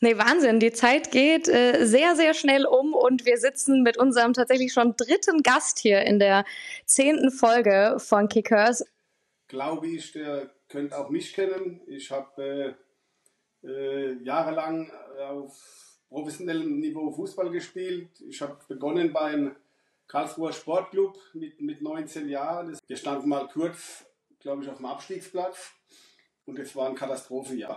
Nee, Wahnsinn. Die Zeit geht äh, sehr, sehr schnell um und wir sitzen mit unserem tatsächlich schon dritten Gast hier in der zehnten Folge von Kickers. Glaube ich, der könnte auch mich kennen. Ich habe äh, äh, jahrelang auf professionellem Niveau Fußball gespielt. Ich habe begonnen beim Karlsruher Sportclub mit, mit 19 Jahren. Wir standen mal kurz, glaube ich, auf dem Abstiegsplatz und es war ein Katastrophenjahr.